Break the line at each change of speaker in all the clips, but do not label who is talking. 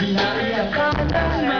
Claria cantando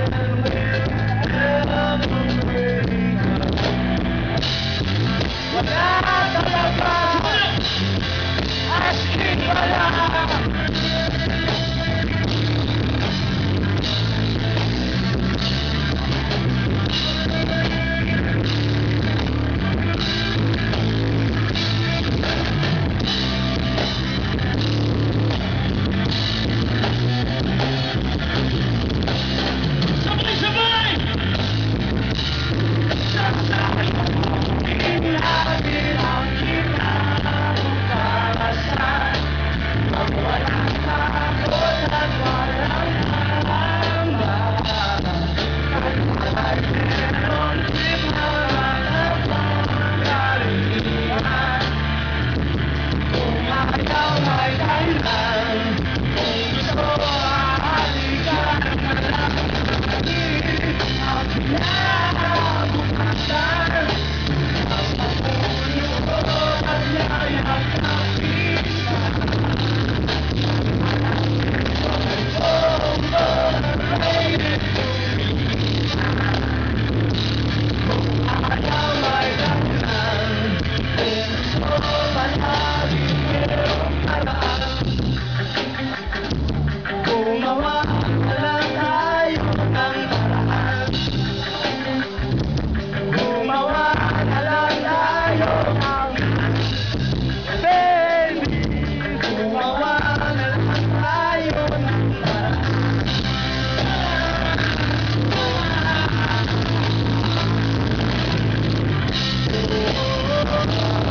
Nicolas Gumawa Thank you.